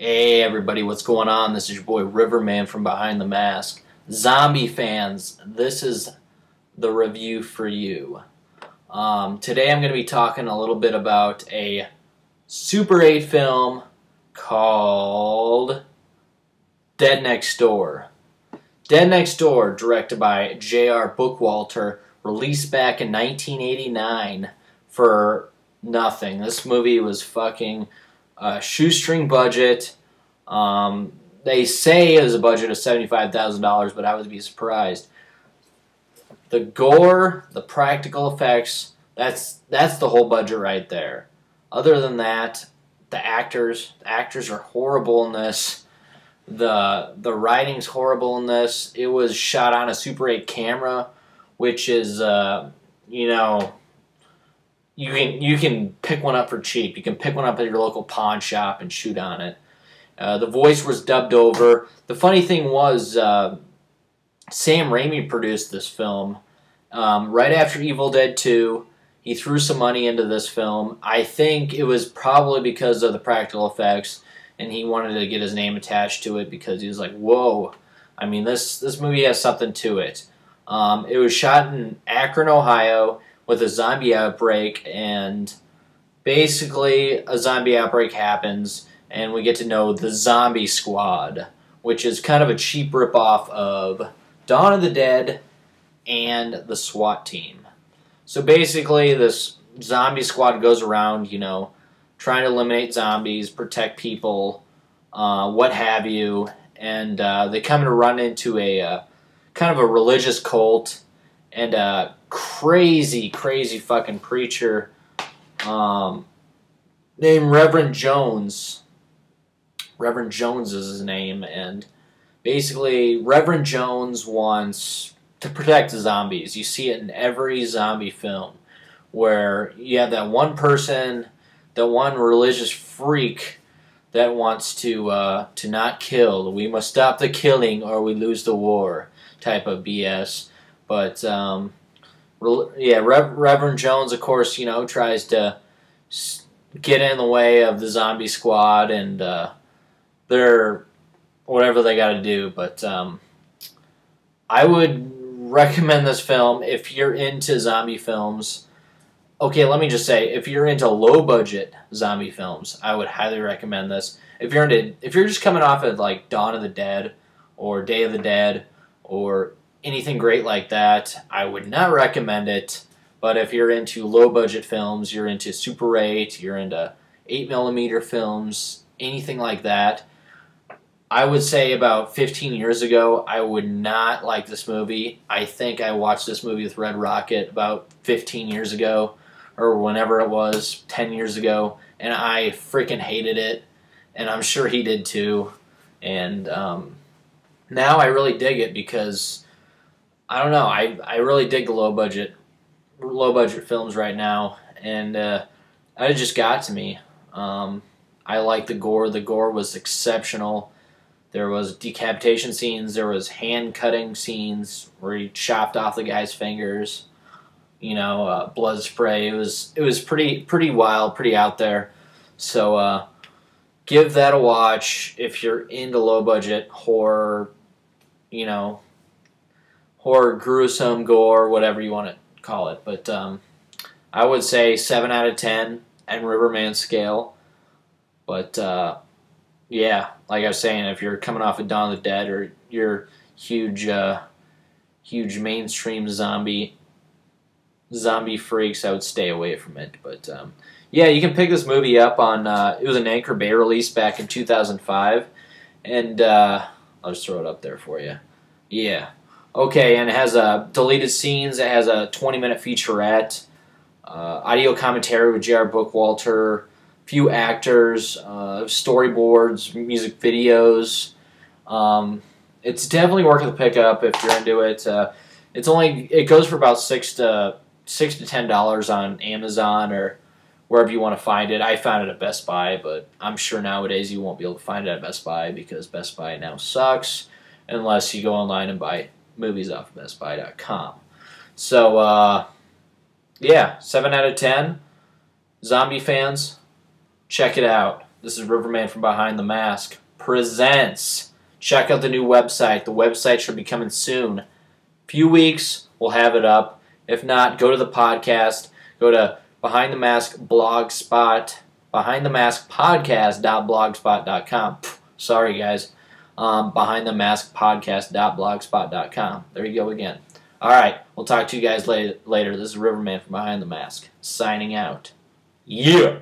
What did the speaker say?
everybody, what's going on? This is your boy Riverman from Behind the Mask. Zombie fans, this is the review for you. Um, today I'm going to be talking a little bit about a Super 8 film called Dead Next Door. Dead Next Door, directed by J.R. Bookwalter, released back in 1989 for nothing. This movie was fucking shoestring budget. Um, they say it was a budget of $75,000, but I would be surprised. The gore, the practical effects, that's that's the whole budget right there. Other than that, the actors, the actors are horrible in this. The the writing's horrible in this. It was shot on a Super 8 camera, which is uh, you know you can you can pick one up for cheap. You can pick one up at your local pawn shop and shoot on it. Uh, the voice was dubbed over. The funny thing was, uh, Sam Raimi produced this film um, right after Evil Dead 2. He threw some money into this film. I think it was probably because of the practical effects, and he wanted to get his name attached to it because he was like, "Whoa!" I mean, this this movie has something to it. Um, it was shot in Akron, Ohio with a zombie outbreak, and basically a zombie outbreak happens, and we get to know the Zombie Squad, which is kind of a cheap ripoff of Dawn of the Dead and the SWAT team. So basically, this zombie squad goes around, you know, trying to eliminate zombies, protect people, uh, what have you, and uh, they come to run into a uh, kind of a religious cult and a crazy, crazy fucking preacher um, named Reverend Jones. Reverend Jones is his name, and basically, Reverend Jones wants to protect the zombies. You see it in every zombie film where you have that one person, that one religious freak that wants to uh, to not kill. We must stop the killing or we lose the war type of BS. But um, yeah, Rev- Reverend Jones, of course, you know, tries to get in the way of the zombie squad and uh, their whatever they got to do. But um, I would recommend this film if you're into zombie films. Okay, let me just say, if you're into low budget zombie films, I would highly recommend this. If you're into, if you're just coming off of like Dawn of the Dead or Day of the Dead or anything great like that, I would not recommend it. But if you're into low budget films, you're into Super 8, you're into 8 millimeter films, anything like that, I would say about 15 years ago, I would not like this movie. I think I watched this movie with Red Rocket about 15 years ago, or whenever it was, 10 years ago, and I freaking hated it. And I'm sure he did too. And um, now I really dig it because I don't know. I I really dig the low budget low budget films right now, and uh, it just got to me. Um, I like the gore. The gore was exceptional. There was decapitation scenes. There was hand cutting scenes where he chopped off the guy's fingers. You know, uh, blood spray. It was it was pretty pretty wild, pretty out there. So uh, give that a watch if you're into low budget horror. You know, horror, gruesome, gore, whatever you want to call it. But um, I would say 7 out of 10 and Riverman scale. But uh, yeah, like I was saying, if you're coming off of Dawn of the Dead or you're huge, uh, huge mainstream zombie zombie freaks, I would stay away from it. But um, yeah, you can pick this movie up on. Uh, it was an Anchor Bay release back in 2005, and uh, I'll just throw it up there for you. Yeah, Okay, and it has a deleted scenes. It has a 20 minute featurette, uh, audio commentary with J.R. Bookwalter, few actors, uh, storyboards, music videos. Um, it's definitely worth the pickup if you're into it. Uh, it's only it goes for about six to six to ten dollars on Amazon or wherever you want to find it. I found it at Best Buy, but I'm sure nowadays you won't be able to find it at Best Buy because Best Buy now sucks unless you go online and buy movies off of BestBuy.com. So, uh, yeah, 7 out of 10. Zombie fans, check it out. This is Riverman from Behind the Mask. Presents. Check out the new website. The website should be coming soon. Few weeks, we'll have it up. If not, go to the podcast. Go to Behind the Mask blogspot, Behind the Mask podcast.blogspot.com. Sorry, guys. Um, Behind the Mask podcast.blogspot.com. There you go again. All right, we'll talk to you guys later. This is Riverman from Behind the Mask signing out. Yeah.